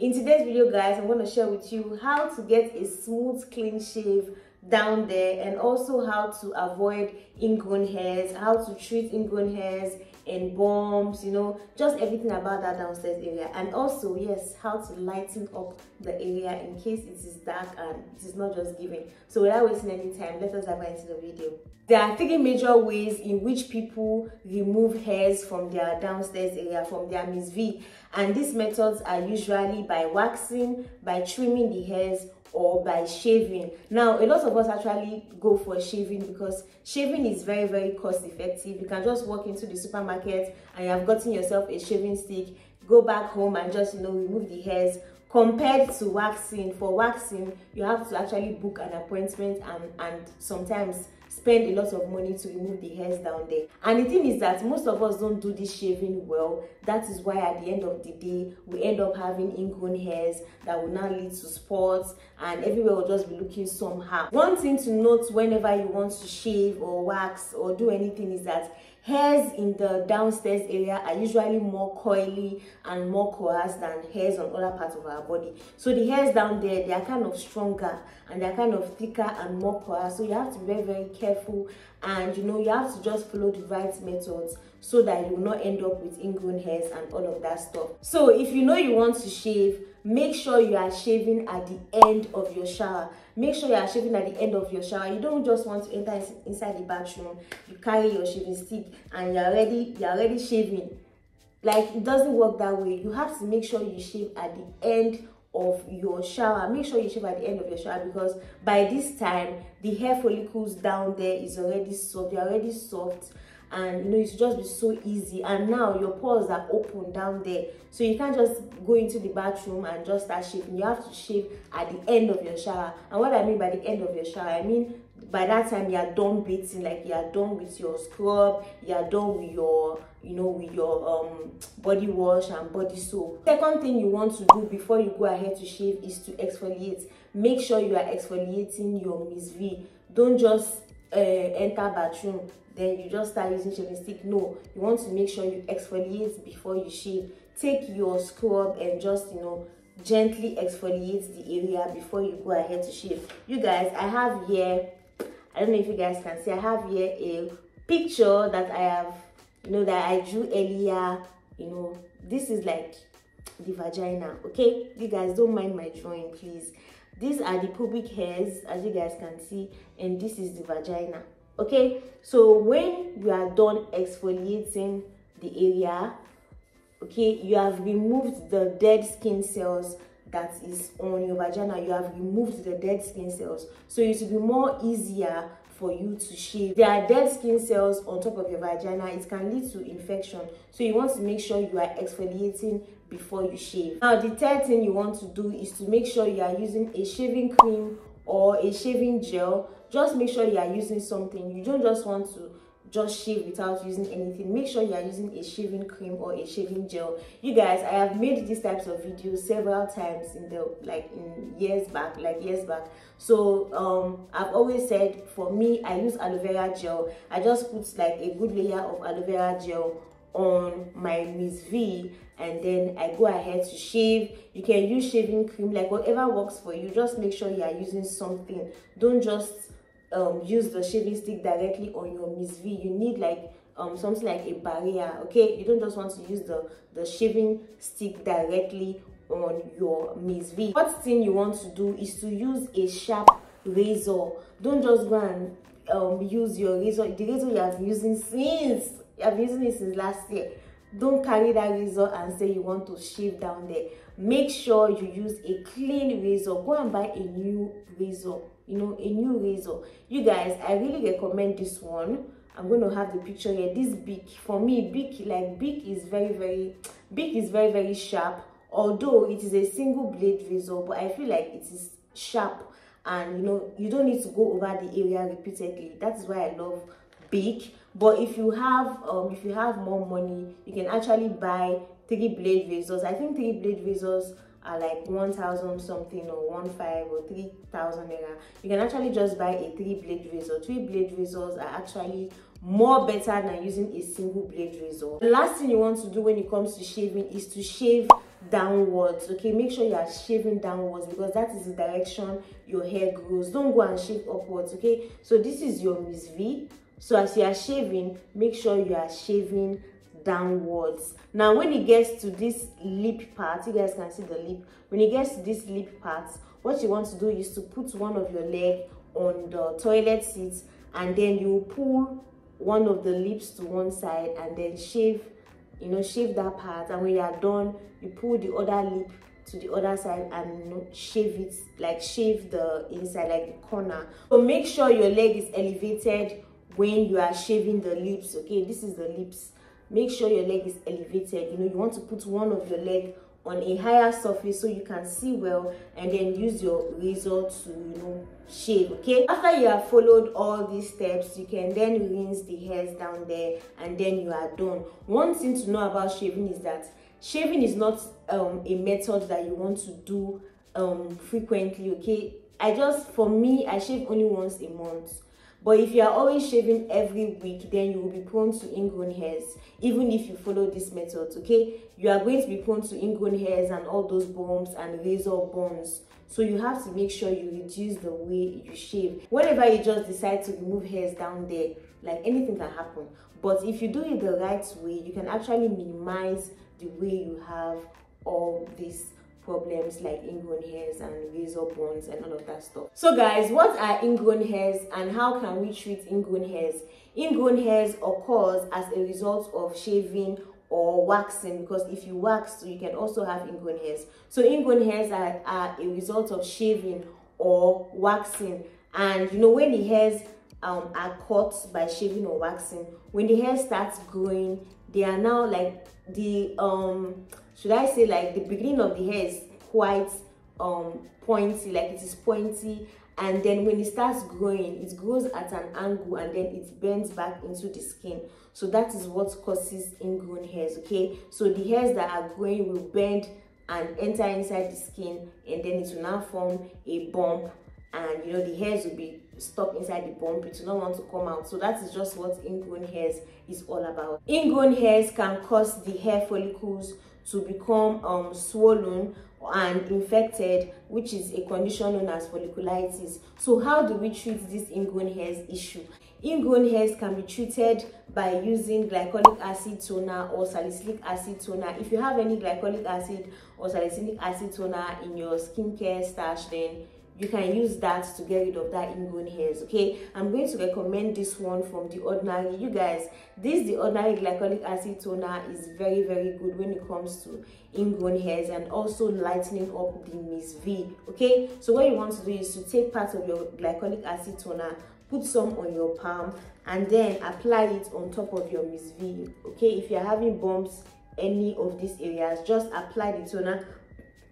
in today's video guys i'm going to share with you how to get a smooth clean shave down there and also how to avoid ingrown hairs how to treat ingrown hairs and bombs, you know just everything about that downstairs area. And also yes how to lighten up the area in case it is dark and it is not just giving. So without wasting any time let us dive into the video. There are three major ways in which people remove hairs from their downstairs area from their Miss V. And these methods are usually by waxing by trimming the hairs or by shaving. Now a lot of us actually go for shaving because shaving is very very cost effective. You can just walk into the supermarket and you have gotten yourself a shaving stick go back home and just you know remove the hairs. Compared to waxing for waxing you have to actually book an appointment and and sometimes spend a lot of money to remove the hairs down there. And the thing is that most of us don't do this shaving well. That is why at the end of the day we end up having ingrown hairs that will now lead to spots and everywhere will just be looking somehow. One thing to note whenever you want to shave or wax or do anything is that hairs in the downstairs area are usually more coily and more coarse than hairs on other parts of our body. So the hairs down there they are kind of stronger and they're kind of thicker and more coarse. So you have to be very very careful and you know you have to just follow the right methods so that you will not end up with ingrown hairs and all of that stuff. So if you know you want to shave make sure you are shaving at the end of your shower. Make sure you are shaving at the end of your shower. You don't just want to enter inside the bathroom. You carry your shaving stick and you're already you're already shaving. Like it doesn't work that way. You have to make sure you shave at the end of your shower. Make sure you shave at the end of your shower because by this time the hair follicles down there is already soft. You're already soft and you know it just be so easy. And now your pores are open down there. So you can't just go into the bathroom and just start shaving. You have to shave at the end of your shower. And what i mean by the end of your shower i mean by that time you are done bathing like you are done with your scrub you are done with your you know with your um body wash and body soap. Second thing you want to do before you go ahead to shave is to exfoliate. Make sure you are exfoliating your miss v. Don't just uh, enter bathroom then you just start using shaving stick. No you want to make sure you exfoliate before you shave. Take your scrub and just you know gently exfoliate the area before you go ahead to shave. You guys i have here i don't know if you guys can see i have here a picture that i have you know that i drew earlier. You know this is like the vagina okay? You guys don't mind my drawing please these are the pubic hairs as you guys can see and this is the vagina okay? So when you are done exfoliating the area okay you have removed the dead skin cells that is on your vagina. You have removed the dead skin cells. So it will be more easier for you to shave. There are dead skin cells on top of your vagina. It can lead to infection. So you want to make sure you are exfoliating before you shave. Now the third thing you want to do is to make sure you are using a shaving cream or a shaving gel. Just make sure you are using something. You don't just want to just shave without using anything. Make sure you are using a shaving cream or a shaving gel. You guys i have made these types of videos several times in the like in years back like years back. So um i've always said for me i use aloe vera gel. I just put like a good layer of aloe vera gel on my miss v and then i go ahead to shave you can use shaving cream like whatever works for you just make sure you are using something don't just um, use the shaving stick directly on your Miss V. You need like um, something like a barrier, okay? You don't just want to use the, the shaving stick directly on your Miss V. First thing you want to do is to use a sharp razor. Don't just go and um, use your razor, the razor you have been using since, have been using it since last year. Don't carry that razor and say you want to shave down there. Make sure you use a clean razor. Go and buy a new razor you know a new razor you guys i really recommend this one i'm going to have the picture here this Bic for me Bic like Bic is very very Bic is very very sharp although it is a single blade razor but i feel like it is sharp and you know you don't need to go over the area repeatedly that is why i love Bic but if you have um if you have more money you can actually buy three blade razors. I think three blade razors are like 1000 something or one five or 3000 naira. You can actually just buy a three blade razor. Three blade razors are actually more better than using a single blade razor. The last thing you want to do when it comes to shaving is to shave downwards okay? Make sure you are shaving downwards because that is the direction your hair grows. Don't go and shave upwards okay? So this is your miss v so as you are shaving make sure you are shaving downwards. Now when it gets to this lip part you guys can see the lip. When it gets to this lip part what you want to do is to put one of your leg on the toilet seat and then you pull one of the lips to one side and then shave you know shave that part. And when you are done you pull the other lip to the other side and shave it like shave the inside like the corner. So make sure your leg is elevated when you are shaving the lips okay this is the lips. Make sure your leg is elevated. You know you want to put one of your leg on a higher surface so you can see well and then use your razor to you know shave okay? After you have followed all these steps you can then rinse the hairs down there and then you are done. One thing to know about shaving is that shaving is not um, a method that you want to do um, frequently okay? I just for me i shave only once a month but if you are always shaving every week, then you will be prone to ingrown hairs, even if you follow this method, okay? You are going to be prone to ingrown hairs and all those bumps and razor burns. So you have to make sure you reduce the way you shave. Whenever you just decide to remove hairs down there, like anything can happen. But if you do it the right way, you can actually minimize the way you have all this problems like ingrown hairs and razor burns and all of that stuff. So guys, what are ingrown hairs and how can we treat ingrown hairs? Ingrown hairs occurs as a result of shaving or waxing because if you wax you can also have ingrown hairs so ingrown hairs are, are a result of shaving or waxing and you know when the hairs um, are cut by shaving or waxing when the hair starts growing they are now like the um should i say like the beginning of the hair is quite um pointy like it is pointy and then when it starts growing it grows at an angle and then it bends back into the skin. So that is what causes ingrown hairs okay? So the hairs that are growing will bend and enter inside the skin and then it will now form a bump and you know the hairs will be stuck inside the bump. It will not want to come out. So that is just what ingrown hairs is all about. Ingrown hairs can cause the hair follicles to become um, swollen and infected which is a condition known as folliculitis. So how do we treat this ingrown hairs issue? Ingrown hairs can be treated by using glycolic acid toner or salicylic acid toner. If you have any glycolic acid or salicylic acid toner in your skincare stash then you can use that to get rid of that ingrown hairs okay? I'm going to recommend this one from the ordinary. You guys this the ordinary glycolic acid toner is very very good when it comes to ingrown hairs and also lightening up the miss v okay? So what you want to do is to take part of your glycolic acid toner put some on your palm and then apply it on top of your miss v okay? If you're having bumps any of these areas just apply the toner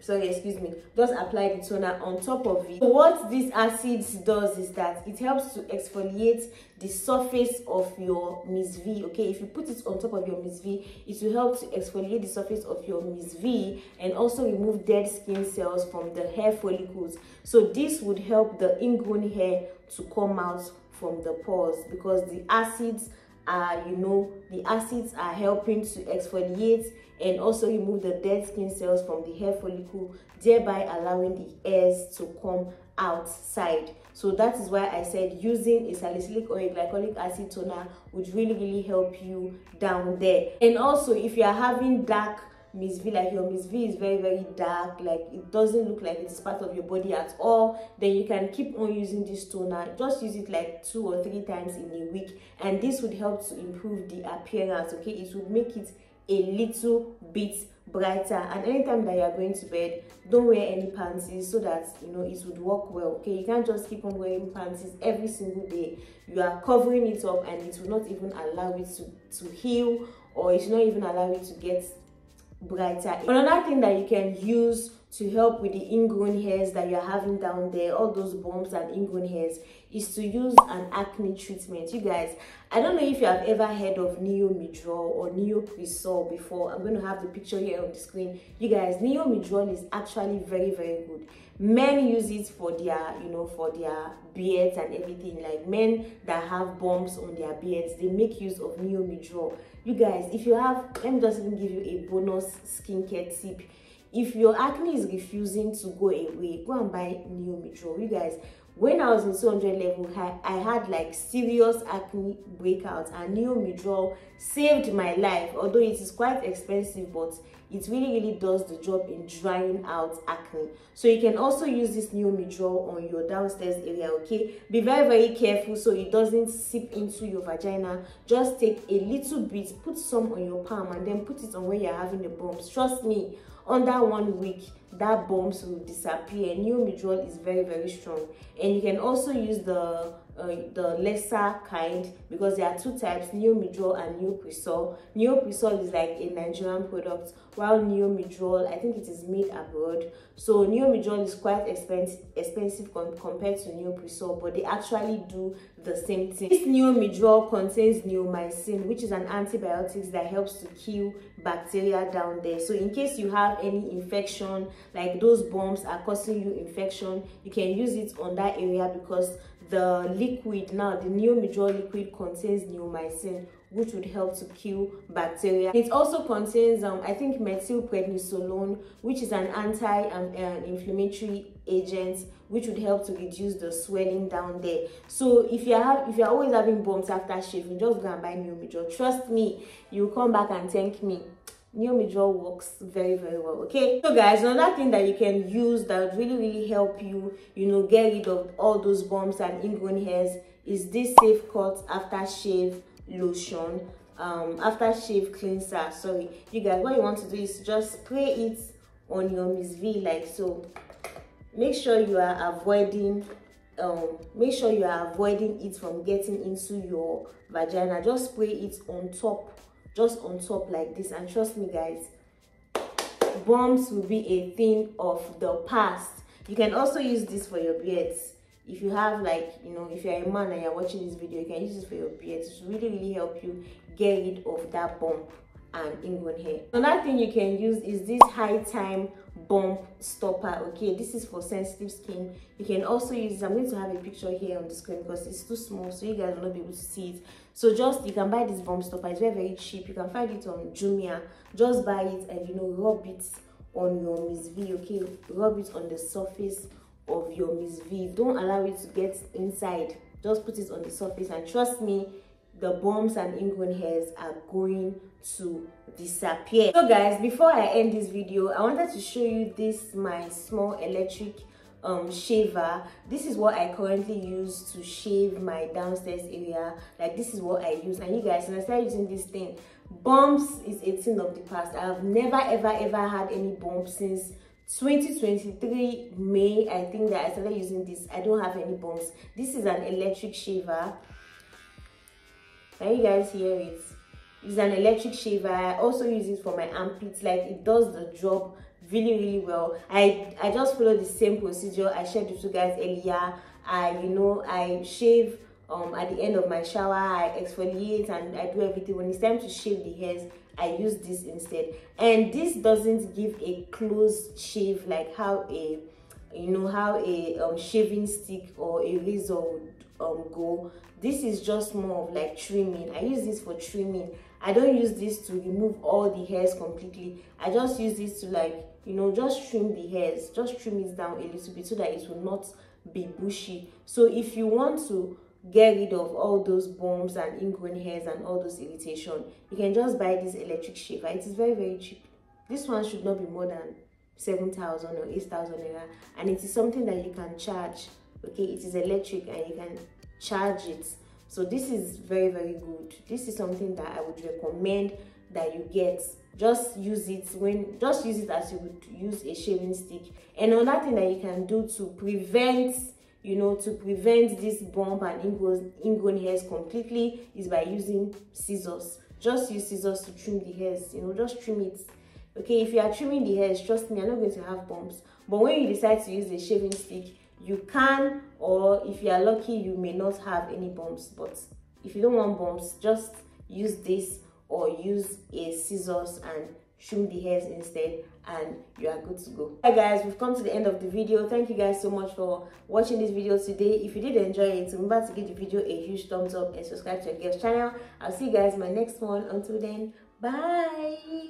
sorry excuse me just apply the toner on top of it. What this acid does is that it helps to exfoliate the surface of your miss v okay? If you put it on top of your miss v it will help to exfoliate the surface of your miss v and also remove dead skin cells from the hair follicles. So this would help the ingrown hair to come out from the pores because the acids are you know the acids are helping to exfoliate and also remove the dead skin cells from the hair follicle thereby allowing the hairs to come outside. So that is why i said using a salicylic or a glycolic acid toner would really really help you down there. And also if you are having dark Miss V, like your Miss V is very, very dark, like it doesn't look like it's part of your body at all, then you can keep on using this toner. Just use it like two or three times in a week, and this would help to improve the appearance. Okay, it would make it a little bit brighter. And anytime that you are going to bed don't wear any panties so that you know it would work well okay? You can't just keep on wearing panties every single day. You are covering it up and it will not even allow it to to heal or it will not even allow it to get brighter. Another thing that you can use to help with the ingrown hairs that you're having down there. All those bumps and ingrown hairs is to use an acne treatment. You guys i don't know if you have ever heard of neomedrol or neopresol before. I'm going to have the picture here on the screen. You guys neomedrol is actually very very good. Men use it for their you know for their beards and everything. Like men that have bumps on their beards they make use of neomedrol. You guys if you have let me just even give you a bonus skincare tip if your acne is refusing to go away go and buy Neo you guys when I was in 200 level, I, I had like serious acne breakouts and Neo saved my life. Although it is quite expensive, but it really, really does the job in drying out acne. So you can also use this Neo on your downstairs area, okay? Be very, very careful so it doesn't seep into your vagina. Just take a little bit, put some on your palm and then put it on where you're having the bumps. Trust me, under one week that bumps will disappear. New neomedrol is very very strong. And you can also use the uh, the lesser kind because there are two types neomedrol and neopresol neopresol is like a nigerian product while neomedrol i think it is made abroad. So neomedrol is quite expensive expensive compared to neopresol but they actually do the same thing. This neomedrol contains neomycin which is an antibiotic that helps to kill bacteria down there. So in case you have any infection like those bumps are causing you infection you can use it on that area because the liquid now the neomedrol liquid contains neomycin which would help to kill bacteria. It also contains um i think methylprednisolone which is an anti-inflammatory um, agent which would help to reduce the swelling down there. So if you have if you're always having bumps after shaving just go and buy neomedrol trust me you'll come back and thank me Neomedrol works very very well okay? So guys another thing that you can use that really really help you you know get rid of all those bumps and ingrown hairs is this safe cut after shave lotion um after shave cleanser. Sorry you guys what you want to do is just spray it on your miss v like so. Make sure you are avoiding um make sure you are avoiding it from getting into your vagina. Just spray it on top just on top like this. And trust me guys bumps will be a thing of the past. You can also use this for your beards. If you have like you know if you're a man and you're watching this video you can use this for your beards. It really really help you get rid of that bump and ingrown hair. Another thing you can use is this high time bump stopper okay? This is for sensitive skin. You can also use i'm going to have a picture here on the screen because it's too small so you guys will not be able to see it. So just you can buy this bump stopper. It's very very cheap. You can find it on jumia. Just buy it and you know rub it on your miss v okay? Rub it on the surface of your miss v. Don't allow it to get inside. Just put it on the surface and trust me the bumps and ingrown hairs are going to disappear. So guys before i end this video i wanted to show you this my small electric um shaver. This is what i currently use to shave my downstairs area. Like this is what i use. And you guys when i started using this thing bumps is a thing of the past. I've never ever ever had any bumps since 2023 may i think that i started using this. I don't have any bumps this is an electric shaver you guys hear it? It's an electric shaver. I also use it for my armpits. Like it does the job really really well. I i just follow the same procedure i shared with you guys earlier. I you know i shave um at the end of my shower. I exfoliate and i do everything. When it's time to shave the hairs i use this instead. And this doesn't give a close shave like how a you know how a um, shaving stick or a razor would um, go. This is just more of like trimming. I use this for trimming. I don't use this to remove all the hairs completely. I just use this to like you know just trim the hairs just trim it down a little bit so that it will not be bushy. So if you want to get rid of all those bumps and ingrown hairs and all those irritation you can just buy this electric shaver. It is very very cheap. This one should not be more than 7000 or 8000 naira and it is something that you can charge okay? It is electric and you can charge it. So this is very very good. This is something that i would recommend that you get. Just use it when just use it as you would use a shaving stick. And another thing that you can do to prevent you know to prevent this bump and ingrown, ingrown hairs completely is by using scissors. Just use scissors to trim the hairs you know just trim it okay if you are trimming the hairs trust me you're not going to have bumps. But when you decide to use a shaving stick you can or if you are lucky you may not have any bumps. But if you don't want bumps just use this or use a scissors and trim the hairs instead and you are good to go. Hi guys we've come to the end of the video. Thank you guys so much for watching this video today. If you did enjoy it remember to give the video a huge thumbs up and subscribe to your girl's channel. I'll see you guys in my next one. Until then bye